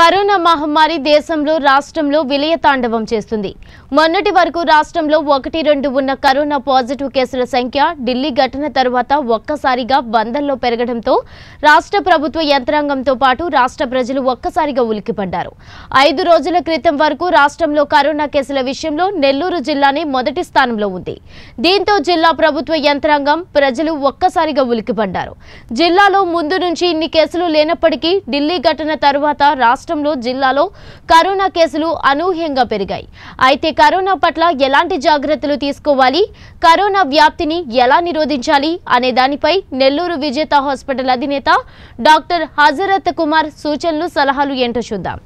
Corona మహమ్మారి దేశంలో రాష్ట్రంలో విలయ తాండవం చేస్తుంది. మొన్నటి వరకు రాష్ట్రంలో ఒకటి రెండు ఉన్న కరోనా పాజిటివ్ కేసుల సంఖ్య ఢిల్లీ ఘటన తర్వాత ఒక్కసారిగా వందల్లో పెరగడంతో రాష్ట్ర ప్రభుత్వ యంత్రాంగంతో పాటు రాష్ట్ర ప్రజలు ఒక్కసారిగా ఉలిక్కిపడ్డారు. ఐదు రోజుల క్రితం వరకు రాష్ట్రంలో కరోనా కేసుల విషయంలో నెల్లూరు జిల్లానే మొదటి స్థానంలో ఉంది. దీంతో జిల్లా ప్రభుత్వ యంత్రాంగం ప్రజలు ఒక్కసారిగా ఉలిక్కిపడ్డారు. జిల్లాలో ముందు నుంచి ఇన్ని కేసులు లేనప్పటికీ ఢిల్లీ ఘటన తర్వాత రాష్ట్ర రాష్ట్రంలో జిల్లాలో కరోనా కేసులు అనూహ్యంగా పెరిగాయి. అయితే కరోనా పట్ల ఎలాంటి జాగ్రత్తలు తీసుకోవాలి? కరోనా వ్యాప్తిని ఎలా నిరోధించాలి? అనే దానిపై నెల్లూరు విజేత హాస్పిటల్ అధినేత డాక్టర్ హజరత్ కుమార్ సూచనలు సలహాలు ఏంటో చూద్దాం.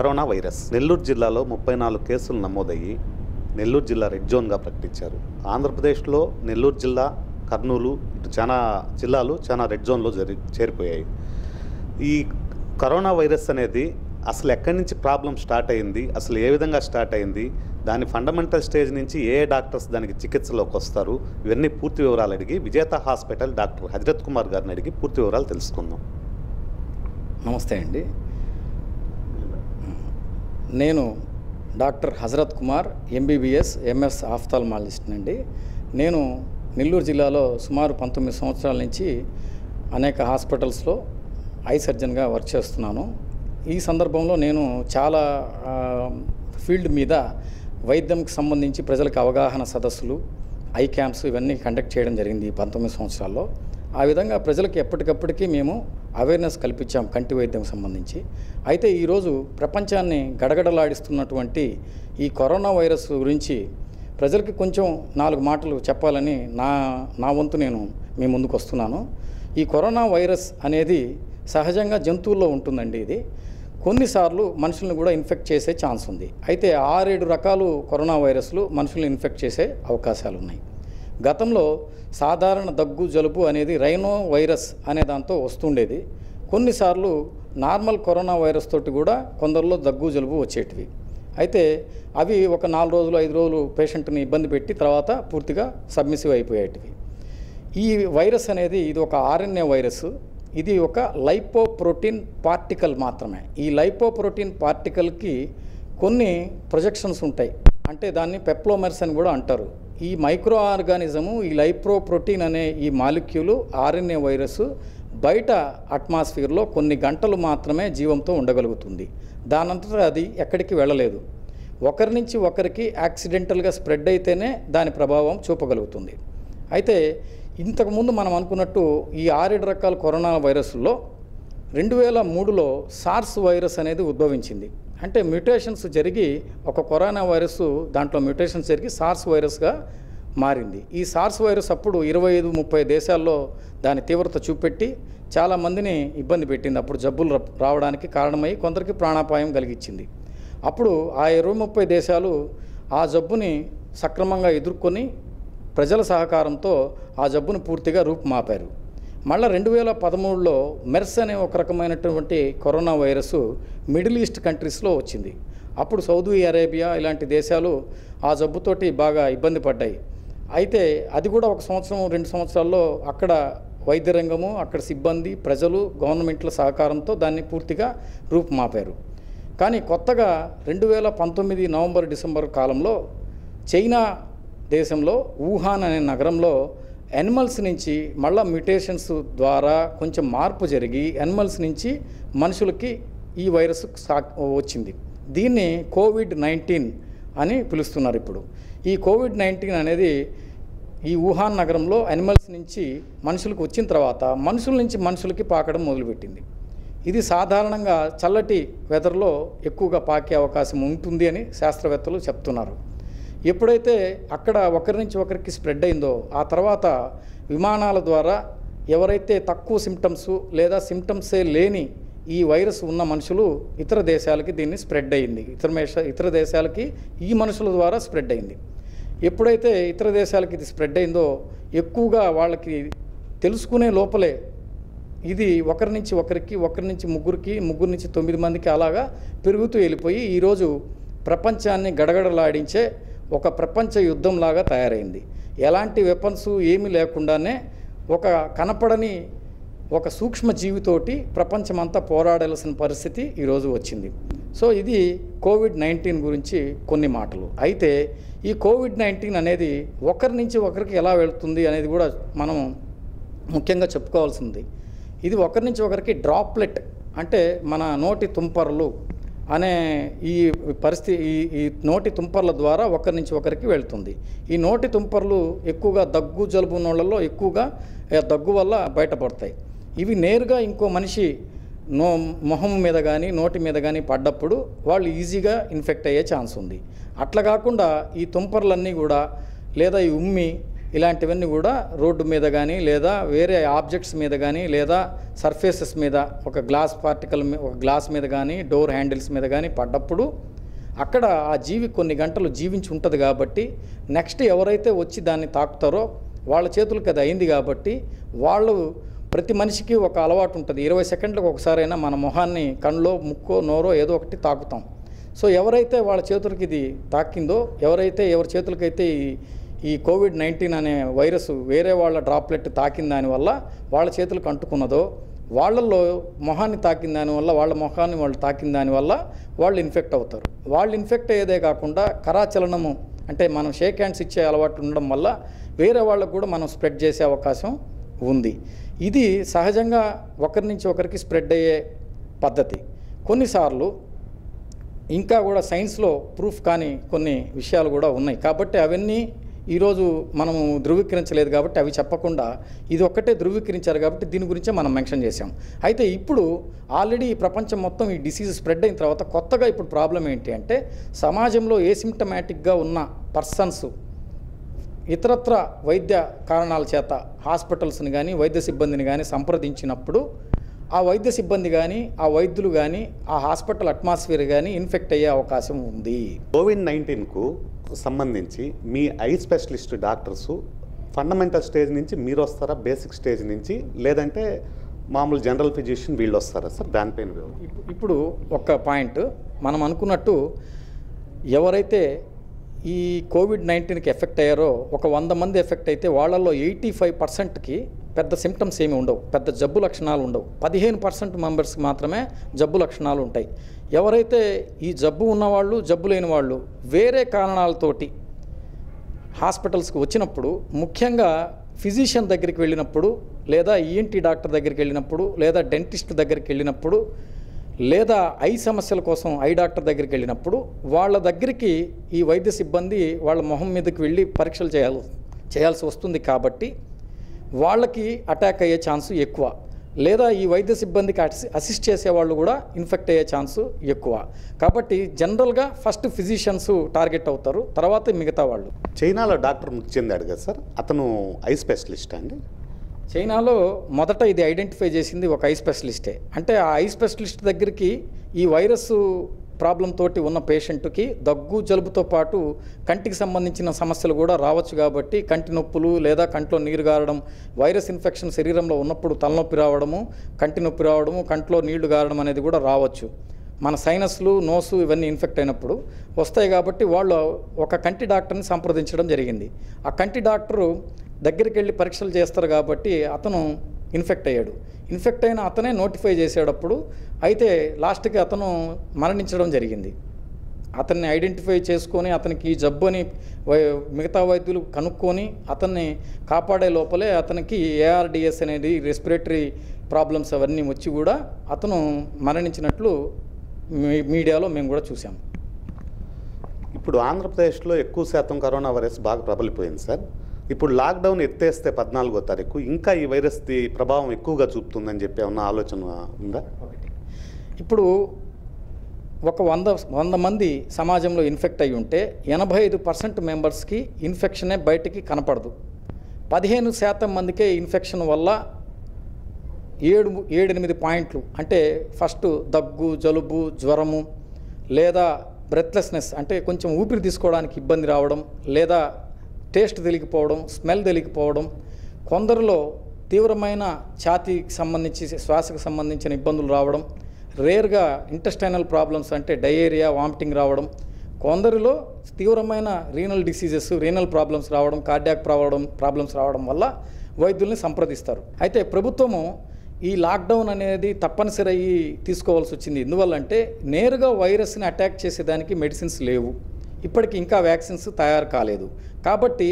Corona virus. నెల్లూరు జిల్లాలో ముప్పై నాలుగు కేసులు నమోదయ్యి నెల్లూరు జిల్లా రెడ్ జోన్గా ప్రకటించారు. ఆంధ్రప్రదేశ్లో నెల్లూరు జిల్లా కర్నూలు ఇటు చాలా జిల్లాలు చాలా రెడ్ జోన్లో జరి చేరిపోయాయి. ఈ కరోనా వైరస్ అనేది అసలు ఎక్కడి నుంచి ప్రాబ్లం స్టార్ట్ అయింది అసలు ఏ విధంగా స్టార్ట్ అయింది దాని ఫండమెంటల్ స్టేజ్ నుంచి ఏ డాక్టర్స్ దానికి చికిత్సలోకి వస్తారు ఇవన్నీ పూర్తి వివరాలు అడిగి విజేత హాస్పిటల్ డాక్టర్ హజరత్ కుమార్ గారిని అడిగి పూర్తి వివరాలు తెలుసుకుందాం. నమస్తే అండి. నేను doctor Hazrat Kumar MBBS MS ophthalmologist అండి. నేను నెల్లూరు జిల్లాలో సుమారు పంతొమ్మిది సంవత్సరాల నుంచి అనేక హాస్పిటల్స్లో ఐ సర్జన్గా వర్క్ చేస్తున్నాను. ఈ సందర్భంలో నేను చాలా ఫీల్డ్ మీద వైద్యంకి సంబంధించి ప్రజలకు అవగాహన సదస్సులు ఐ క్యాంప్స్ ఇవన్నీ కండక్ట్ చేయడం జరిగింది ఈ పంతొమ్మిది సంవత్సరాల్లో. ఆ విధంగా ప్రజలకు ఎప్పటికప్పటికీ మేము అవేర్నెస్ కల్పించాం కంటి వైద్యం సంబంధించి. అయితే ఈరోజు ప్రపంచాన్ని గడగడలాడిస్తున్నటువంటి ఈ కరోనా వైరస్ గురించి ప్రజలకి కొంచెం నాలుగు మాటలు చెప్పాలని నా నా వంతు నేను మీ ముందుకు వస్తున్నాను. ఈ కరోనా వైరస్ అనేది సహజంగా జంతువుల్లో ఉంటుందండి ఇది. కొన్నిసార్లు మనుషుల్ని కూడా ఇన్ఫెక్ట్ చేసే ఛాన్స్ ఉంది. అయితే ఆరేడు రకాలు కరోనా వైరస్లు మనుషుల్ని ఇన్ఫెక్ట్ చేసే అవకాశాలు ఉన్నాయి గతంలో సాధారణ దగ్గు జలుబు అనేది రైనో వైరస్ అనే దాంతో వస్తుండేది. కొన్నిసార్లు నార్మల్ కరోనా వైరస్ తోటి కూడా కొందరిలో దగ్గు జలుబు వచ్చేటివి. అయితే అవి ఒక నాలుగు రోజులు ఐదు రోజులు పేషెంట్ని ఇబ్బంది పెట్టి తర్వాత పూర్తిగా సబ్మిసివ్ అయిపోయేటివి. ఈ వైరస్ అనేది ఇది ఒక ఆర్ఎన్ఏ వైరస్. ఇది ఒక లైపోప్రోటీన్ పార్టికల్ మాత్రమే. ఈ లైపోప్రోటీన్ పార్టికల్కి కొన్ని ప్రొజెక్షన్స్ ఉంటాయి. అంటే దాన్ని పెప్లోమెర్స్ అని కూడా అంటారు. ఈ మైక్రో ఆర్గానిజము ఈ లైప్రోప్రోటీన్ అనే ఈ మాలిక్యూలు ఆర్ఎన్ఏ వైరస్ బయట అట్మాస్ఫియర్లో కొన్ని గంటలు మాత్రమే జీవంతో ఉండగలుగుతుంది. దానంతటా అది ఎక్కడికి వెళ్ళలేదు. ఒకరి నుంచి ఒకరికి యాక్సిడెంటల్గా స్ప్రెడ్ అయితేనే దాని ప్రభావం చూపగలుగుతుంది. అయితే ఇంతకుముందు మనం అనుకున్నట్టు ఈ ఆరేడు రకాల కరోనా వైరస్లో రెండు వేల మూడులో సార్స్ వైరస్ అనేది ఉద్భవించింది. అంటే మ్యూటేషన్స్ జరిగి ఒక కరోనా వైరస్ దాంట్లో మ్యూటేషన్స్ జరిగి సార్స్ వైరస్గా మారింది. ఈ సార్స్ వైరస్ అప్పుడు ఇరవై ఐదు ముప్పై దేశాల్లో దాని తీవ్రత చూపెట్టి చాలామందిని ఇబ్బంది పెట్టింది. అప్పుడు జబ్బులు రావడానికి కారణమై కొందరికి ప్రాణాపాయం కలిగించింది అప్పుడు ఆ ఇరవై ముప్పై దేశాలు ఆ జబ్బుని సక్రమంగా ఎదుర్కొని ప్రజల సహకారంతో ఆ జబ్బును పూర్తిగా రూపుమాపారు. మళ్ళీ రెండు వేల పదమూడులో మెర్స్ అనే ఒక రకమైనటువంటి కరోనా వైరస్ మిడిల్ ఈస్ట్ కంట్రీస్లో వచ్చింది. అప్పుడు సౌదీ అరేబియా ఇలాంటి దేశాలు ఆ జబ్బుతోటి బాగా ఇబ్బంది పడ్డాయి. అయితే అది కూడా ఒక సంవత్సరం రెండు సంవత్సరాల్లో అక్కడ వైద్య రంగము అక్కడ సిబ్బంది ప్రజలు గవర్నమెంట్ల సహకారంతో దాన్ని పూర్తిగా రూపుమాపారు. కానీ కొత్తగా రెండు వేల పంతొమ్మిది నవంబర్ డిసెంబర్ కాలంలో చైనా దేశంలో వుహాన్ అనే నగరంలో యానిమల్స్ నుంచి మళ్ళీ మ్యుటేషన్స్ ద్వారా కొంచెం మార్పు జరిగి యానిమల్స్ నుంచి మనుషులకి ఈ వైరస్ సా- వచ్చింది. దీన్ని కోవిడ్ నైన్టీన్ అని పిలుస్తున్నారు ఇప్పుడు. ఈ కోవిడ్ నైన్టీన్ అనేది ఈ వుహాన్ నగరంలో యానిమల్స్ నుంచి మనుషులకు వచ్చిన తర్వాత మనుషుల నుంచి మనుషులకి పాకడం మొదలుపెట్టింది. ఇది సాధారణంగా చల్లటి వెదర్లో ఎక్కువగా పాకే అవకాశం ఉంటుంది అని శాస్త్రవేత్తలు చెప్తున్నారు. ఎప్పుడైతే అక్కడ ఒకరి నుంచి ఒకరికి స్ప్రెడ్ అయిందో ఆ తర్వాత విమానాల ద్వారా ఎవరైతే తక్కువ సిమ్టమ్స్ లేదా సిమ్టమ్సే లేని ఈ వైరస్ ఉన్న మనుషులు ఇతర దేశాలకి దీన్ని స్ప్రెడ్ అయింది. ఇతర ఇతర దేశాలకి ఈ మనుషుల ద్వారా స్ప్రెడ్ అయింది. ఎప్పుడైతే ఇతర దేశాలకి ఇది స్ప్రెడ్ అయిందో ఎక్కువగా వాళ్ళకి తెలుసుకునే లోపలే ఇది ఒకరి నుంచి ఒకరికి ఒకరి నుంచి ముగ్గురికి ముగ్గురు నుంచి తొమ్మిది మందికి అలాగా పెరుగుతూ వెళ్ళిపోయి ఈరోజు ప్రపంచాన్ని గడగడలాడించే ఒక ప్రపంచ యుద్ధంలాగా తయారైంది. ఎలాంటి వెపన్స్ ఏమీ లేకుండానే ఒక కనపడని ఒక సూక్ష్మ జీవితోటి ప్రపంచమంతా పోరాడాల్సిన పరిస్థితి ఈరోజు వచ్చింది. సో ఇది కోవిడ్ నైన్టీన్ గురించి కొన్ని మాటలు. అయితే ఈ కోవిడ్ నైన్టీన్ అనేది ఒకరి నుంచి ఒకరికి ఎలా వెళుతుంది అనేది కూడా మనం ముఖ్యంగా చెప్పుకోవాల్సింది. ఇది ఒకరి నుంచి ఒకరికి డ్రాప్లెట్ అంటే మన నోటి తుంపర్లు అనే ఈ పరిస్థితి ఈ ఈ నోటి తుంపర్ల ద్వారా ఒకరి నుంచి ఒకరికి వెళ్తుంది. ఈ నోటి తుంపర్లు ఎక్కువగా దగ్గు జలుబు నోళ్ళల్లో ఎక్కువగా దగ్గు వల్ల బయటపడతాయి. ఇవి నేరుగా ఇంకో మనిషి నో మొహం మీద కానీ నోటి మీద కానీ పడ్డప్పుడు వాళ్ళు ఈజీగా ఇన్ఫెక్ట్ అయ్యే ఛాన్స్ ఉంది. అట్లా కాకుండా ఈ తుంపర్లన్నీ కూడా లేదా ఈ ఉమ్మి ఇలాంటివన్నీ కూడా రోడ్డు మీద కానీ లేదా వేరే ఆబ్జెక్ట్స్ మీద కానీ లేదా సర్ఫేసెస్ మీద ఒక గ్లాస్ పార్టికల్ మీ- ఒక గ్లాస్ మీద కానీ డోర్ హ్యాండిల్స్ మీద కానీ పడ్డప్పుడు అక్కడ ఆ జీవి కొన్ని గంటలు జీవించి ఉంటుంది కాబట్టి నెక్స్ట్ ఎవరైతే వచ్చి దాన్ని తాకుతారో వాళ్ళ చేతులకు అది అయింది కాబట్టి వాళ్ళు ప్రతి మనిషికి ఒక అలవాటు ఉంటుంది. ఇరవై సెకండ్లకు ఒకసారైనా మన మొహాన్ని కళ్ళో ముక్కో నోరో ఏదో ఒకటి తాకుతాం. సో ఎవరైతే వాళ్ళ చేతులకి ఇది తాకిందో ఎవరైతే ఎవరి చేతులకైతే ఈ ఈ కోవిడ్ నైన్టీన్ అనే వైరస్ వేరే వాళ్ళ డ్రాప్లెట్ తాకిన దానివల్ల వాళ్ళ చేతులకు అంటుకున్నదో వాళ్ళల్లో మొహాన్ని తాకిన దానివల్ల వాళ్ళ మొహాన్ని వాళ్ళు తాకిన దానివల్ల వాళ్ళు ఇన్ఫెక్ట్ అవుతారు. వాళ్ళు ఇన్ఫెక్ట్ అయ్యేదే కాకుండా కరాచలనము అంటే మనం షేక్ హ్యాండ్స్ ఇచ్చే అలవాటు ఉండడం వల్ల వేరే వాళ్ళకు కూడా మనం స్ప్రెడ్ చేసే అవకాశం ఉంది. ఇది సహజంగా ఒకరి నుంచి ఒకరికి స్ప్రెడ్ అయ్యే పద్ధతి. కొన్నిసార్లు ఇంకా కూడా సైన్స్లో ప్రూఫ్ కాని కొన్ని విషయాలు కూడా ఉన్నాయి. కాబట్టి అవన్నీ ఈరోజు మనము ధృవీకరించలేదు కాబట్టి అవి చెప్పకుండా ఇది ఒక్కటే ధృవీకరించారు కాబట్టి దీని గురించే మనం మెన్షన్ చేసాం అయితే ఇప్పుడు ఆల్రెడీ ఈ ప్రపంచం మొత్తం ఈ డిసీజ్ స్ప్రెడ్ అయిన తర్వాత కొత్తగా ఇప్పుడు ప్రాబ్లం ఏంటి అంటే సమాజంలో ఏసిమ్టమాటిక్గా ఉన్న పర్సన్స్ ఇతరత్ర వైద్య కారణాల చేత హాస్పిటల్స్ని కానీ వైద్య సిబ్బందిని కానీ సంప్రదించినప్పుడు ఆ వైద్య సిబ్బంది కానీ ఆ వైద్యులు కానీ ఆ హాస్పిటల్ అట్మాస్ఫియర్ కానీ ఇన్ఫెక్ట్ అయ్యే అవకాశం ఉంది. కోవిడ్ నైన్టీన్కు సంబంధించి మీ eye specialist doctors fundamental stage నుంచి మీరు వస్తారా? బేసిక్ స్టేజ్ నుంచి? లేదంటే మామూలు జనరల్ ఫిజిషియన్ వీళ్ళు వస్తారా సార్? దానిపైన ఇప్పుడు ఒక పాయింట్. మనం అనుకున్నట్టు ఎవరైతే ఈ కోవిడ్ నైన్టీన్కి ఎఫెక్ట్ అయ్యారో ఒక వంద మంది ఎఫెక్ట్ అయితే వాళ్ళల్లో ఎయిటీ ఫైవ్ పర్సెంట్కి పెద్ద సిమ్టమ్స్ ఏమి ఉండవు. పెద్ద జబ్బు లక్షణాలు ఉండవు. పదిహేను పర్సెంట్ మెంబర్స్కి మాత్రమే జబ్బు లక్షణాలు ఉంటాయి. ఎవరైతే ఈ జబ్బు ఉన్నవాళ్ళు జబ్బు లేని వాళ్ళు వేరే కారణాలతోటి హాస్పిటల్స్కి వచ్చినప్పుడు ముఖ్యంగా ఫిజిషియన్ దగ్గరికి వెళ్ళినప్పుడు లేదా ఈఎన్టీ డాక్టర్ దగ్గరికి వెళ్ళినప్పుడు లేదా డెంటిస్ట్ దగ్గరికి వెళ్ళినప్పుడు లేదా ఐ సమస్యల కోసం ఐ డాక్టర్ దగ్గరికి వెళ్ళినప్పుడు వాళ్ళ దగ్గరికి ఈ వైద్య సిబ్బంది వాళ్ళ మొహం మీదకి వెళ్ళి పరీక్షలు చేయాలి చేయాల్సి వస్తుంది కాబట్టి వాళ్ళకి అటాక్ అయ్యే ఛాన్సు ఎక్కువ. లేదా ఈ వైద్య సిబ్బందికి అసి- అసిస్ట్ చేసే వాళ్ళు కూడా ఇన్ఫెక్ట్ అయ్యే ఛాన్సు ఎక్కువ. కాబట్టి జనరల్గా ఫస్ట్ ఫిజిషియన్స్ టార్గెట్ అవుతారు తర్వాత మిగతా వాళ్ళు. చైనాలో డాక్టర్ మృతి చెందాడు కదా సార్. అతను ఐ స్పెషలిస్ట్ అండి? చైనాలో మొదట ఇది ఐడెంటిఫై చేసింది ఒక ఐ స్పెషలిస్టే. అంటే ఆ ఐ స్పెషలిస్ట్ దగ్గరికి ఈ వైరస్ ప్రాబ్లం తోటి ఉన్న పేషెంట్కి దగ్గు జలుబుతో పాటు కంటికి సంబంధించిన సమస్యలు కూడా రావచ్చు కాబట్టి కంటి నొప్పులు లేదా కంట్లో నీరు గారడం వైరస్ ఇన్ఫెక్షన్ శరీరంలో ఉన్నప్పుడు తలనొప్పి రావడము కంటి నొప్పి రావడము కంట్లో నీళ్ళు గారడం అనేది కూడా రావచ్చు. మన సైనస్లు నోసు ఇవన్నీ ఇన్ఫెక్ట్ అయినప్పుడు వస్తాయి కాబట్టి వాళ్ళు ఒక కంటి డాక్టర్ని సంప్రదించడం జరిగింది. ఆ కంటి డాక్టరు దగ్గరికి వెళ్ళి పరీక్షలు చేస్తారు కాబట్టి అతను ఇన్ఫెక్ట్ అయ్యాడు. ఇన్ఫెక్ట్ అయిన అతనే నోటిఫై చేసేటప్పుడు అయితే లాస్ట్కి అతను మరణించడం జరిగింది. అతన్ని ఐడెంటిఫై చేసుకొని అతనికి ఈ జబ్బు అని వై- మిగతా వైద్యులు కనుక్కొని అతన్ని కాపాడే లోపలే అతనికి ఏఆర్డిఎస్ అనేది రెస్పిరేటరీ ప్రాబ్లమ్స్ అవన్నీ వచ్చి కూడా అతను మరణించినట్లు మీడియాలో మేము కూడా చూసాం ఇప్పుడు ఆంధ్రప్రదేశ్లో ఎక్కువ శాతం కరోనా వైరస్ బాగా ప్రబలిపోయింది సార్. ఇప్పుడు లాక్డౌన్ ఎత్తేస్తే పద్నాలుగో తారీఖు ఇంకా ఈ వైరస్ది ప్రభావం ఎక్కువగా చూపుతుందని చెప్పి ఏమన్నా ఆలోచన ఉందా? ఇప్పుడు ఒక వంద వంద మంది సమాజంలో ఇన్ఫెక్ట్ అయి ఉంటే ఎనభై ఐదు పర్సెంట్ మెంబర్స్కి ఇన్ఫెక్షనే బయటికి కనపడదు. పదిహేను శాతం మందికే ఇన్ఫెక్షన్ వల్ల ఏడు ఏడెనిమిది పాయింట్లు అంటే ఫస్ట్ దగ్గు జలుబు జ్వరము లేదా బ్రెత్లెస్నెస్ అంటే కొంచెం ఊపిరి తీసుకోవడానికి ఇబ్బంది రావడం లేదా టేస్ట్ తెలియకపోవడం స్మెల్ తెలియకపోవడం కొందరిలో తీవ్రమైన ఛాతీకి సంబంధించి శ్వాసకు సంబంధించిన ఇబ్బందులు రావడం రేర్గా ఇంటెస్టైనల్ ప్రాబ్లమ్స్ అంటే డయేరియా వామిటింగ్ రావడం కొందరిలో తీవ్రమైన రీనల్ డిసీజెస్ రీనల్ ప్రాబ్లమ్స్ రావడం కార్డియాక్ ప్రావడం ప్రాబ్లమ్స్ రావడం వల్ల వైద్యుల్ని సంప్రదిస్తారు. అయితే ప్రభుత్వము ఈ లాక్డౌన్ అనేది తప్పనిసరి అయ్యి తీసుకోవాల్సి వచ్చింది. ఎందువల్లంటే నేరుగా వైరస్ని అటాక్ చేసేదానికి మెడిసిన్స్ లేవు. ఇప్పటికి ఇంకా వ్యాక్సిన్స్ తయారు కాలేదు. కాబట్టి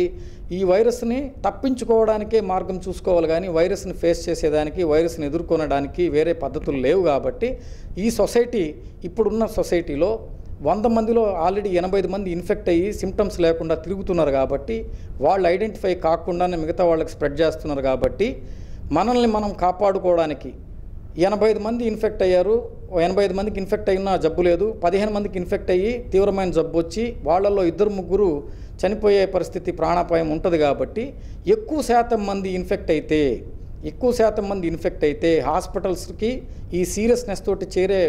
ఈ వైరస్ని తప్పించుకోవడానికే మార్గం చూసుకోవాలి కానీ వైరస్ని ఫేస్ చేసేదానికి వైరస్ని ఎదుర్కొనడానికి వేరే పద్ధతులు లేవు కాబట్టి ఈ సొసైటీ ఇప్పుడున్న సొసైటీలో వంద మందిలో ఆల్రెడీ ఎనభై ఐదు మంది ఇన్ఫెక్ట్ అయ్యి సిమ్టమ్స్ లేకుండా తిరుగుతున్నారు కాబట్టి వాళ్ళు ఐడెంటిఫై కాకుండానే మిగతా వాళ్ళకి స్ప్రెడ్ చేస్తున్నారు కాబట్టి మనల్ని మనం కాపాడుకోవడానికి ఎనభై ఐదు మంది ఇన్ఫెక్ట్ అయ్యారు ఎనభై ఐదు మందికి ఇన్ఫెక్ట్ అయిన జబ్బు లేదు. పదిహేను మందికి ఇన్ఫెక్ట్ అయ్యి తీవ్రమైన జబ్బు వచ్చి వాళ్ళల్లో ఇద్దరు ముగ్గురు చనిపోయే పరిస్థితి ప్రాణాపాయం ఉంటుంది కాబట్టి ఎక్కువ శాతం మంది ఇన్ఫెక్ట్ అయితే ఎక్కువ శాతం మంది ఇన్ఫెక్ట్ అయితే హాస్పిటల్స్కి ఈ సీరియస్నెస్ తోటి చేరే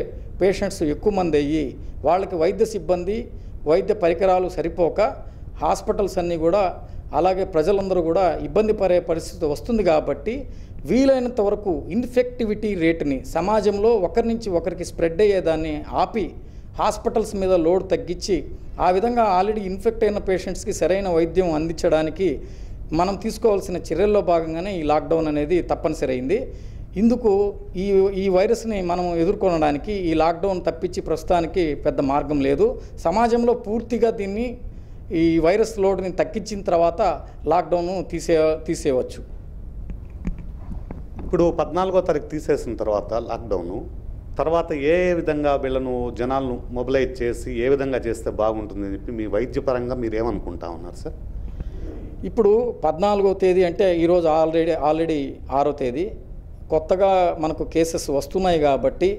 పేషెంట్స్ ఎక్కువ మంది అయ్యి వాళ్ళకి వైద్య సిబ్బంది వైద్య పరికరాలు సరిపోక హాస్పిటల్స్ అన్నీ కూడా అలాగే ప్రజలందరూ కూడా ఇబ్బంది పడే పరిస్థితి వస్తుంది కాబట్టి వీలైనంత వరకు ఇన్ఫెక్టివిటీ రేటుని సమాజంలో ఒకరి నుంచి ఒకరికి స్ప్రెడ్ అయ్యేదాన్ని ఆపి హాస్పిటల్స్ మీద లోడ్ తగ్గించి ఆ విధంగా ఆల్రెడీ ఇన్ఫెక్ట్ అయిన పేషెంట్స్కి సరైన వైద్యం అందించడానికి మనం తీసుకోవాల్సిన చర్యల్లో భాగంగానే ఈ లాక్డౌన్ అనేది తప్పనిసరి ఇందుకు ఈ ఈ వైరస్ని మనం ఎదుర్కొనడానికి ఈ లాక్డౌన్ తప్పించి ప్రస్తుతానికి పెద్ద మార్గం లేదు. సమాజంలో పూర్తిగా దీన్ని ఈ వైరస్ లోడ్ని తగ్గించిన తర్వాత లాక్డౌన్ తీసే తీసేయవచ్చు. ఇప్పుడు పద్నాలుగో తారీఖు తీసేసిన తర్వాత లాక్డౌను తర్వాత ఏ విధంగా వీళ్ళను జనాలను మొబిలైజ్ చేసి ఏ విధంగా చేస్తే బాగుంటుందని చెప్పి మీ వైద్యపరంగా మీరు ఏమనుకుంటా ఉన్నారు సార్? ఇప్పుడు పద్నాలుగో తేదీ అంటే ఈరోజు ఆల్రెడీ ఆల్రెడీ ఆరో తేదీ. కొత్తగా మనకు కేసెస్ వస్తున్నాయి కాబట్టి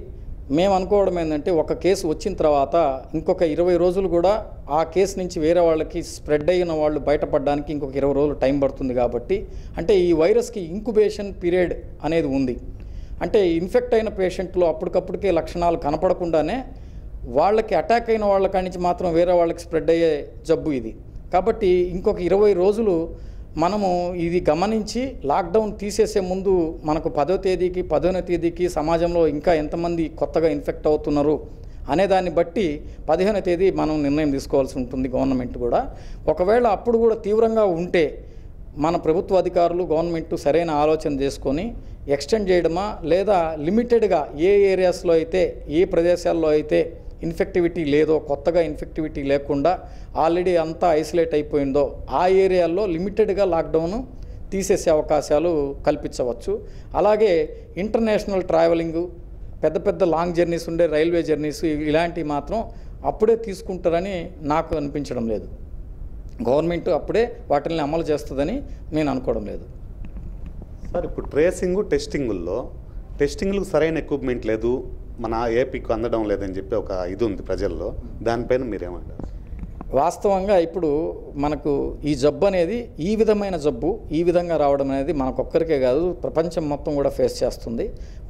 మేము అనుకోవడం ఏంటంటే ఒక కేసు వచ్చిన తర్వాత ఇంకొక ఇరవై రోజులు కూడా ఆ కేసు నుంచి వేరే వాళ్ళకి స్ప్రెడ్ అయిన వాళ్ళు బయటపడడానికి ఇంకొక ఇరవై రోజులు టైం పడుతుంది కాబట్టి అంటే ఈ వైరస్కి ఇంక్యుబేషన్ పీరియడ్ అనేది ఉంది. అంటే ఇన్ఫెక్ట్ అయిన పేషెంట్లో అప్పటికప్పటికే లక్షణాలు కనపడకుండానే వాళ్ళకి అటాక్ అయిన వాళ్ళ కాడి నుంచి మాత్రం వేరే వాళ్ళకి స్ప్రెడ్ అయ్యే జబ్బు ఇది. కాబట్టి ఇంకొక ఇరవై రోజులు మనము ఇది గమనించి లాక్డౌన్ తీసేసే ముందు మనకు పదో తేదీకి పదోనో తేదీకి సమాజంలో ఇంకా ఎంతమంది కొత్తగా ఇన్ఫెక్ట్ అవుతున్నారు అనే దాన్ని బట్టి పదిహేనో తేదీ మనం నిర్ణయం తీసుకోవాల్సి ఉంటుంది గవర్నమెంట్ కూడా. ఒకవేళ అప్పుడు కూడా తీవ్రంగా ఉంటే మన ప్రభుత్వ అధికారులు గవర్నమెంట్ సరైన ఆలోచన చేసుకొని ఎక్స్టెండ్ చేయడమా లేదా లిమిటెడ్గా ఏ ఏరియాస్లో అయితే ఏ ప్రదేశాల్లో అయితే ఇన్ఫెక్టివిటీ లేదో కొత్తగా ఇన్ఫెక్టివిటీ లేకుండా ఆల్రెడీ అంతా ఐసోలేట్ అయిపోయిందో ఆ ఏరియాల్లో లిమిటెడ్గా లాక్డౌన్ తీసేసే అవకాశాలు కల్పించవచ్చు. అలాగే ఇంటర్నేషనల్ ట్రావెలింగ్ పెద్ద పెద్ద లాంగ్ జర్నీస్ ఉండే రైల్వే జర్నీస్ ఇలాంటివి మాత్రం అప్పుడే తీసుకుంటారని నాకు అనిపించడం లేదు. గవర్నమెంట్ అప్పుడే వాటిని అమలు చేస్తుందని నేను అనుకోవడం లేదు. సార్ ఇప్పుడు ట్రేసింగ్ టెస్టింగుల్లో టెస్టింగ్లకు సరైన ఎక్విప్మెంట్ లేదు. మన ఏపీకి అందడం లేదని చెప్పి ఒక ఇది ఉంది ప్రజల్లో. దానిపైన మీరేమంటారు? వాస్తవంగా ఇప్పుడు మనకు ఈ జబ్బు అనేది ఈ విధమైన జబ్బు ఈ విధంగా రావడం అనేది మనకొక్కరికే కాదు ప్రపంచం మొత్తం కూడా ఫేస్ చేస్తుంది.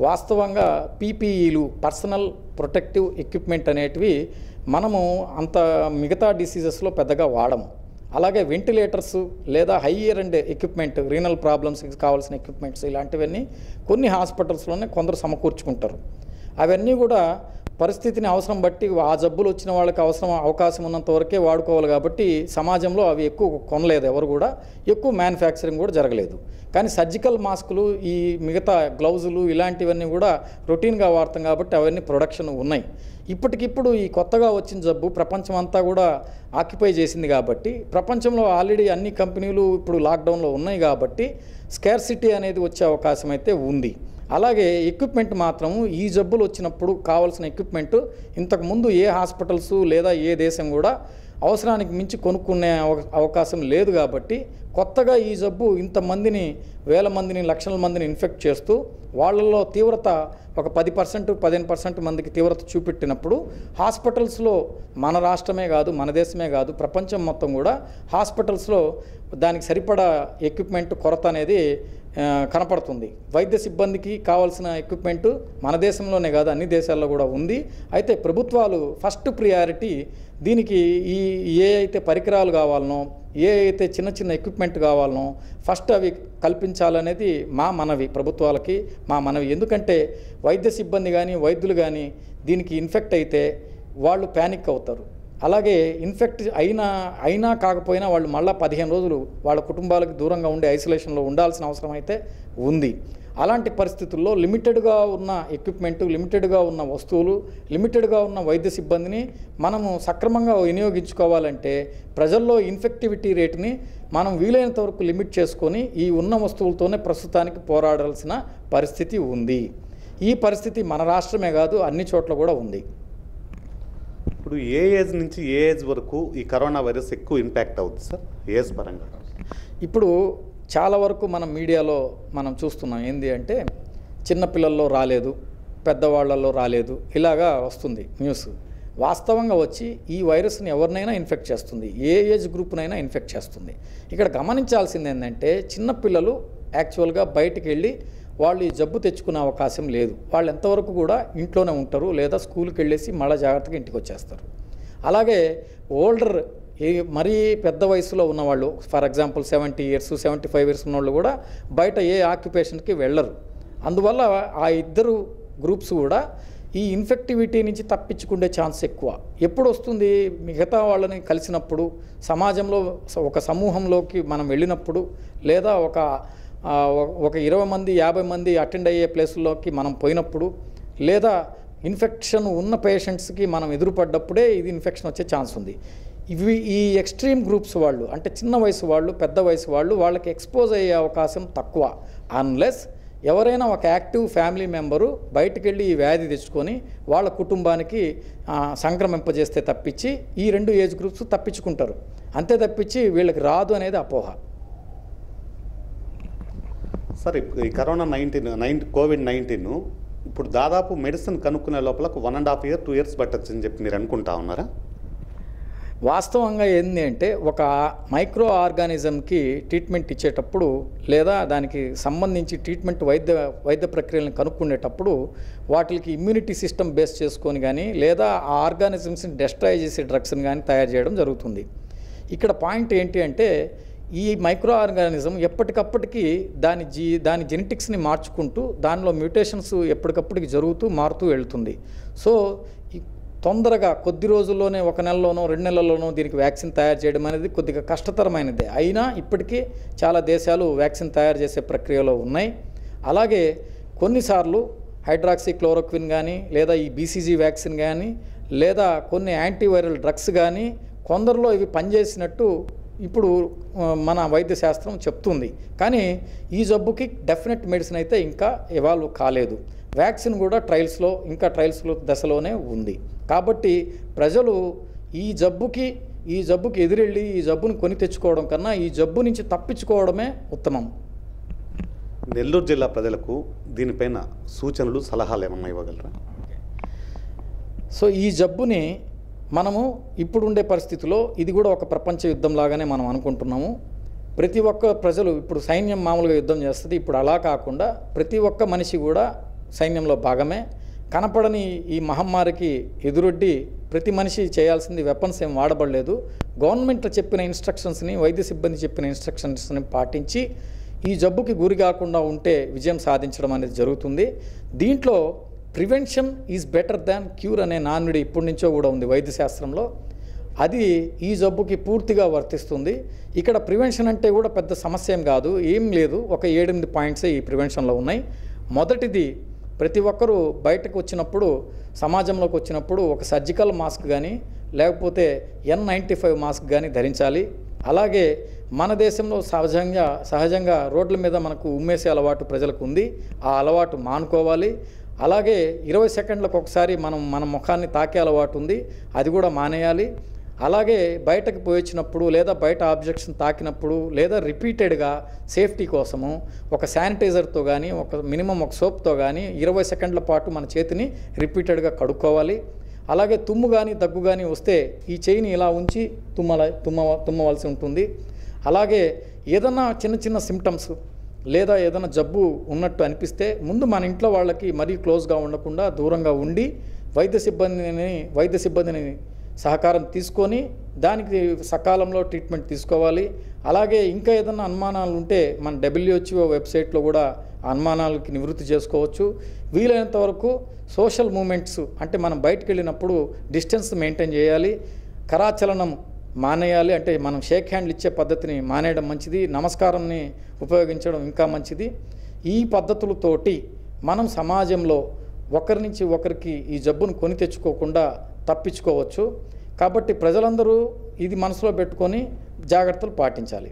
వాస్తవంగా పీపీఈలు పర్సనల్ ప్రొటెక్టివ్ ఎక్విప్మెంట్ అనేటివి మనము అంత మిగతా డిసీజెస్లో పెద్దగా వాడము. అలాగే వెంటిలేటర్స్ లేదా హయ్యర్ అండ్ ఎక్విప్మెంట్ రీనల్ ప్రాబ్లమ్స్కి కావాల్సిన ఎక్విప్మెంట్స్ ఇలాంటివన్నీ కొన్ని హాస్పిటల్స్లోనే కొందరు సమకూర్చుకుంటారు. అవన్నీ కూడా పరిస్థితిని అవసరం బట్టి ఆ జబ్బులు వచ్చిన వాళ్ళకి అవసరం అవకాశం ఉన్నంత వరకే వాడుకోవాలి కాబట్టి సమాజంలో అవి ఎక్కువ కొనలేదు ఎవరు కూడా. ఎక్కువ మ్యానుఫ్యాక్చరింగ్ కూడా జరగలేదు. కానీ సర్జికల్ మాస్కులు ఈ మిగతా గ్లౌజులు ఇలాంటివన్నీ కూడా రొటీన్గా వాడతాం కాబట్టి అవన్నీ ప్రొడక్షన్ ఉన్నాయి. ఇప్పటికిప్పుడు ఈ కొత్తగా వచ్చిన జబ్బు ప్రపంచం అంతా కూడా ఆక్యుపై చేసింది కాబట్టి ప్రపంచంలో ఆల్రెడీ అన్ని కంపెనీలు ఇప్పుడు లాక్డౌన్లో ఉన్నాయి కాబట్టి స్కేర్సిటీ అనేది వచ్చే అవకాశం అయితే ఉంది. అలాగే ఎక్విప్మెంట్ మాత్రం ఈ జబ్బులు వచ్చినప్పుడు కావాల్సిన ఎక్విప్మెంట్ ఇంతకుముందు ఏ హాస్పిటల్స్ లేదా ఏ దేశం కూడా అవసరానికి మించి కొనుక్కునే అవకాశం లేదు కాబట్టి కొత్తగా ఈ జబ్బు ఇంతమందిని వేల మందిని లక్షల మందిని ఇన్ఫెక్ట్ చేస్తూ వాళ్ళల్లో తీవ్రత ఒక పది పర్సెంట్ పదిహేను పర్సెంట్ మందికి తీవ్రత చూపెట్టినప్పుడు హాస్పిటల్స్లో మన రాష్ట్రమే కాదు మన దేశమే కాదు ప్రపంచం మొత్తం కూడా హాస్పిటల్స్లో దానికి సరిపడా ఎక్విప్మెంట్ కొరత అనేది కనపడుతుంది. వైద్య సిబ్బందికి కావాల్సిన ఎక్విప్మెంట్ మన దేశంలోనే కాదు అన్ని దేశాల్లో కూడా ఉంది. అయితే ప్రభుత్వాలు ఫస్ట్ ప్రియారిటీ దీనికి ఈ ఏ అయితే పరికరాలు కావాలనో ఏ అయితే చిన్న చిన్న ఎక్విప్మెంట్ కావాలనో ఫస్ట్ అవి కల్పించాలనేది మా మనవి ప్రభుత్వాలకి మా మనవి. ఎందుకంటే వైద్య సిబ్బంది కానీ వైద్యులు కానీ దీనికి ఇన్ఫెక్ట్ అయితే వాళ్ళు ప్యానిక్ అవుతారు. అలాగే ఇన్ఫెక్ట్ అయినా అయినా కాకపోయినా వాళ్ళు మళ్ళీ పదిహేను రోజులు వాళ్ళ కుటుంబాలకు దూరంగా ఉండే ఐసోలేషన్లో ఉండాల్సిన అవసరం అయితే ఉంది. అలాంటి పరిస్థితుల్లో లిమిటెడ్గా ఉన్న ఎక్విప్మెంట్ లిమిటెడ్గా ఉన్న వస్తువులు లిమిటెడ్గా ఉన్న వైద్య సిబ్బందిని మనము సక్రమంగా వినియోగించుకోవాలంటే ప్రజల్లో ఇన్ఫెక్టివిటీ రేటుని మనం వీలైనంత వరకు లిమిట్ చేసుకొని ఈ ఉన్న వస్తువులతోనే ప్రస్తుతానికి పోరాడాల్సిన పరిస్థితి ఉంది. ఈ పరిస్థితి మన రాష్ట్రమే కాదు అన్ని చోట్ల కూడా ఉంది. ఇప్పుడు ఏ ఏజ్ నుంచి ఏ ఏజ్ వరకు ఈ కరోనా వైరస్ ఎక్కువ ఇంపాక్ట్ అవుతుంది సార్ ఏజ్ పరంగా. ఇప్పుడు చాలా వరకు మనం మీడియాలో మనం చూస్తున్నాం ఏంది అంటే చిన్నపిల్లల్లో రాలేదు పెద్దవాళ్ళల్లో రాలేదు ఇలాగా వస్తుంది న్యూస్. వాస్తవంగా వచ్చి ఈ వైరస్ని ఎవరినైనా ఇన్ఫెక్ట్ చేస్తుంది ఏ ఏజ్ గ్రూప్నైనా ఇన్ఫెక్ట్ చేస్తుంది. ఇక్కడ గమనించాల్సింది ఏంటంటే చిన్నపిల్లలు యాక్చువల్గా బయటికి వెళ్ళి వాళ్ళు ఈ జబ్బు తెచ్చుకునే అవకాశం లేదు. వాళ్ళు ఎంతవరకు కూడా ఇంట్లోనే ఉంటారు లేదా స్కూల్కి వెళ్ళేసి మళ్ళీ జాగ్రత్తగా ఇంటికి వచ్చేస్తారు. అలాగే ఓల్డర్ ఏ మరీ పెద్ద వయసులో ఉన్నవాళ్ళు for example seventy years seventy five years ఉన్నవాళ్ళు కూడా బయట ఏ ఆక్యుపేషన్కి వెళ్ళరు. అందువల్ల ఆ ఇద్దరు గ్రూప్స్ కూడా ఈ ఇన్ఫెక్టివిటీ నుంచి తప్పించుకునే ఛాన్స్ ఎక్కువ. ఎప్పుడు వస్తుంది? మిగతా వాళ్ళని కలిసినప్పుడు సమాజంలో ఒక సమూహంలోకి మనం వెళ్ళినప్పుడు లేదా ఒక ఒక- ఇరవై మంది యాభై మంది అటెండ్ అయ్యే ప్లేసుల్లోకి మనం పోయినప్పుడు లేదా ఇన్ఫెక్షన్ ఉన్న పేషెంట్స్కి మనం ఎదురుపడ్డప్పుడే ఇది ఇన్ఫెక్షన్ వచ్చే ఛాన్స్ ఉంది. ఇవి ఈ ఎక్స్ట్రీమ్ గ్రూప్స్ వాళ్ళు అంటే చిన్న వయసు వాళ్ళు పెద్ద వయసు వాళ్ళు వాళ్ళకి ఎక్స్పోజ్ అయ్యే అవకాశం తక్కువ. అన్లెస్ ఎవరైనా ఒక యాక్టివ్ ఫ్యామిలీ మెంబరు బయటికి వెళ్ళి ఈ వ్యాధి తెచ్చుకొని వాళ్ళ కుటుంబానికి సంక్రమింపజేస్తే తప్పించి ఈ రెండు ఏజ్ గ్రూప్స్ తప్పించుకుంటారు. అంతే తప్పించి వీళ్ళకి రాదు అనేది అపోహ. సార్ ఈ corona nineteen nine COVID nineteen ఇప్పుడు దాదాపు మెడిసిన్ కనుక్కునే లోపల one and half year two years పట్టచ్చు అని చెప్పి మీరు అనుకుంటా ఉన్నారా? వాస్తవంగా ఏంది అంటే ఒక మైక్రో ఆర్గానిజంకి ట్రీట్మెంట్ ఇచ్చేటప్పుడు లేదా దానికి సంబంధించి ట్రీట్మెంట్ వైద్య వైద్య ప్రక్రియలను కనుక్కునేటప్పుడు వాటికి ఇమ్యూనిటీ సిస్టమ్ బేస్ చేసుకొని కానీ లేదా ఆ ఆర్గానిజమ్స్ని డెస్ట్రాయ్ చేసే డ్రగ్స్ని కానీ తయారు చేయడం జరుగుతుంది. ఇక్కడ పాయింట్ ఏంటి అంటే ఈ మైక్రో ఆర్గానిజం ఎప్పటికప్పటికి దాని జీ దాని జెనెటిక్స్ని మార్చుకుంటూ దానిలో మ్యూటేషన్స్ ఎప్పటికప్పటికి జరుగుతూ మారుతూ వెళ్తుంది. సో తొందరగా కొద్ది రోజుల్లోనే ఒక నెలలోనో రెండు నెలల్లోనో దీనికి వ్యాక్సిన్ తయారు చేయడం అనేది కొద్దిగా కష్టతరమైనదే. అయినా ఇప్పటికీ చాలా దేశాలు వ్యాక్సిన్ తయారు చేసే ప్రక్రియలో ఉన్నాయి. అలాగే కొన్నిసార్లు హైడ్రాక్సీ క్లోరోక్విన్ కానీ లేదా ఈ బీసీజీ వ్యాక్సిన్ కానీ లేదా కొన్ని యాంటీవైరల్ డ్రగ్స్ కానీ కొందరిలో ఇవి పనిచేసినట్టు ఇప్పుడు మన వైద్య శాస్త్రం చెప్తుంది. కానీ ఈ జబ్బుకి డెఫినెట్ మెడిసిన్ అయితే ఇంకా ఎవాల్వ్ కాలేదు. వ్యాక్సిన్ కూడా ట్రయల్స్లో ఇంకా ట్రయల్స్లో దశలోనే ఉంది. కాబట్టి ప్రజలు ఈ జబ్బుకి ఈ జబ్బుకి ఎదురెళ్ళి ఈ జబ్బుని కొని తెచ్చుకోవడం కన్నా ఈ జబ్బు నుంచి తప్పించుకోవడమే ఉత్తమం. నెల్లూరు జిల్లా ప్రజలకు దీనిపైన సూచనలు సలహాలు ఏమన్నా ఇవ్వగలరా? సో ఈ జబ్బుని మనము ఇప్పుడుండే పరిస్థితిలో ఇది కూడా ఒక ప్రపంచ యుద్ధం లాగానే మనం అనుకుంటున్నాము. ప్రతి ఒక్క ప్రజలు ఇప్పుడు సైన్యం మామూలుగా యుద్ధం చేస్తుంది. ఇప్పుడు అలా కాకుండా ప్రతి ఒక్క మనిషి కూడా సైన్యంలో భాగమే. కనపడని ఈ మహమ్మారికి ఎదురొడ్డి ప్రతి మనిషి చేయాల్సింది వెపన్స్ ఏం వాడబడలేదు. గవర్నమెంట్లో చెప్పిన ఇన్స్ట్రక్షన్స్ని వైద్య సిబ్బంది చెప్పిన ఇన్స్ట్రక్షన్స్ని పాటించి ఈ జబ్బుకి గురి కాకుండా ఉంటే విజయం సాధించడం అనేది జరుగుతుంది. దీంట్లో prevention is better than cure అనే నానుడి ఇప్పటి నుంచో కూడా ఉంది వైద్య శాస్త్రంలో. అది ఈ జబ్బుకి పూర్తిగా వర్తిస్తుంది. ఇక్కడ ప్రివెన్షన్ అంటే కూడా పెద్ద సమస్య ఏం కాదు. ఏం లేదు. ఒక ఏడెనిమిది పాయింట్సే ఈ ప్రివెన్షన్లో ఉన్నాయి. మొదటిది ప్రతి ఒక్కరూ బయటకు వచ్చినప్పుడు సమాజంలోకి వచ్చినప్పుడు ఒక సర్జికల్ మాస్క్ కానీ లేకపోతే ఎన్ నైంటీ ఫైవ్ మాస్క్ కానీ ధరించాలి. అలాగే మన దేశంలో సహజంగా సహజంగా రోడ్ల మీద మనకు ఉమ్మేసే అలవాటు ప్రజలకు ఉంది. ఆ అలవాటు మానుకోవాలి. అలాగే ఇరవై సెకండ్లకు ఒకసారి మనం మన ముఖాన్ని తాకే అలవాటు ఉంది. అది కూడా మానేయాలి. అలాగే బయటకు పోయొచ్చినప్పుడు లేదా బయట ఆబ్జెక్షన్ తాకినప్పుడు లేదా రిపీటెడ్గా సేఫ్టీ కోసము ఒక శానిటైజర్తో కానీ ఒక మినిమం ఒక సోప్తో కానీ ఇరవై సెకండ్ల పాటు మన చేతిని రిపీటెడ్గా కడుక్కోవాలి. అలాగే తుమ్ము కానీ దగ్గు కానీ వస్తే ఈ చేయిని ఇలా ఉంచి తుమ్మల తుమ్మ తుమ్మవలసి ఉంటుంది. అలాగే ఏదన్నా చిన్న చిన్న సిమ్టమ్స్ లేదా ఏదైనా జబ్బు ఉన్నట్టు అనిపిస్తే ముందు మన ఇంట్లో వాళ్ళకి మరీ క్లోజ్గా ఉండకుండా దూరంగా ఉండి వైద్య సిబ్బందిని వైద్య సిబ్బందిని సహకారం తీసుకొని దానికి సకాలంలో ట్రీట్మెంట్ తీసుకోవాలి. అలాగే ఇంకా ఏదైనా అనుమానాలు ఉంటే మన డబ్ల్యూహెచ్ఓ వెబ్సైట్లో కూడా అనుమానాలకి నివృత్తి చేసుకోవచ్చు. వీలైనంత వరకు సోషల్ మూమెంట్స్ అంటే మనం బయటకు వెళ్ళినప్పుడు డిస్టెన్స్ మెయింటైన్ చేయాలి. కరాచలనం మానేయాలి అంటే మనం షేక్ హ్యాండ్లు ఇచ్చే పద్ధతిని మానేయడం మంచిది నమస్కారంని ఉపయోగించడం ఇంకా మంచిది. ఈ పద్ధతులతోటి మనం సమాజంలో ఒకరి నుంచి ఒకరికి ఈ జబ్బును కొని తెచ్చుకోకుండా తప్పించుకోవచ్చు. కాబట్టి ప్రజలందరూ ఇది మనసులో పెట్టుకొని జాగ్రత్తలు పాటించాలి.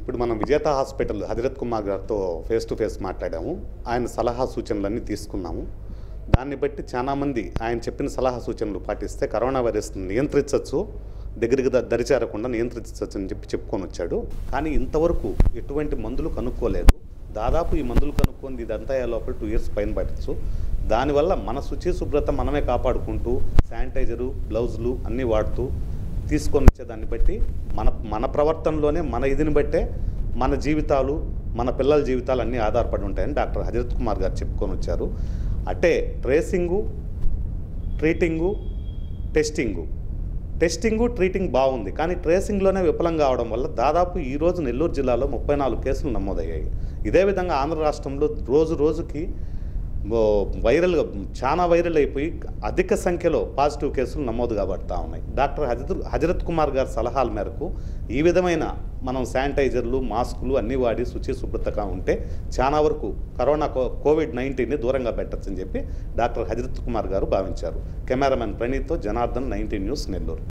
ఇప్పుడు మనం విజేత హాస్పిటల్ హజరత్ కుమార్ గారితో ఫేస్ టు ఫేస్ మాట్లాడాము. ఆయన సలహా సూచనలన్నీ తీసుకున్నాము. దాన్ని బట్టి చాలామంది ఆయన చెప్పిన సలహా సూచనలు పాటిస్తే కరోనా వైరస్ని నియంత్రించవచ్చు దగ్గరికి దరిచేరకుండా నియంత్రించవచ్చు అని చెప్పి చెప్పుకొని వచ్చాడు. కానీ ఇంతవరకు ఎటువంటి మందులు కనుక్కోలేదు. దాదాపు ఈ మందులు కనుక్కుంది ఇదంతా లోపల టూ ఇయర్స్ పైన పట్టచ్చు. దానివల్ల మన శుచి శుభ్రత మనమే కాపాడుకుంటూ శానిటైజరు గ్లౌజులు అన్నీ వాడుతూ తీసుకొని వచ్చేదాన్ని బట్టి మన మన ప్రవర్తనలోనే మన ఇదిని బట్టే మన జీవితాలు మన పిల్లల జీవితాలు అన్నీ ఆధారపడి ఉంటాయని డాక్టర్ హజరత్ కుమార్ గారు చెప్పుకొని వచ్చారు. అంటే tracing treating testing. Testing treating బాగుంది. కానీ ట్రేసింగ్లోనే విఫలం కావడం వల్ల దాదాపు ఈరోజు నెల్లూరు జిల్లాలో ముప్పై నాలుగు కేసులు నమోదయ్యాయి. ఇదే విధంగా ఆంధ్ర రాష్ట్రంలో రోజు రోజుకి వైరల్గా చాలా వైరల్ అయిపోయి అధిక సంఖ్యలో పాజిటివ్ కేసులు నమోదు కాబడతా ఉన్నాయి. డాక్టర్ హజరత్ హజరత్ కుమార్ గారి సలహాల మేరకు ఈ విధమైన మనం శానిటైజర్లు మాస్కులు అన్నీ వాడి శుచి శుభ్రతగా ఉంటే చాలా వరకు కరోనా కో- కోవిడ్ నైన్టీన్ని దూరంగా పెట్టచ్చని చెప్పి డాక్టర్ హజరత్ కుమార్ గారు భావించారు. కెమెరామెన్ ప్రణీత్తో జనార్దన్ నైన్టీన్ న్యూస్ నెల్లూరు.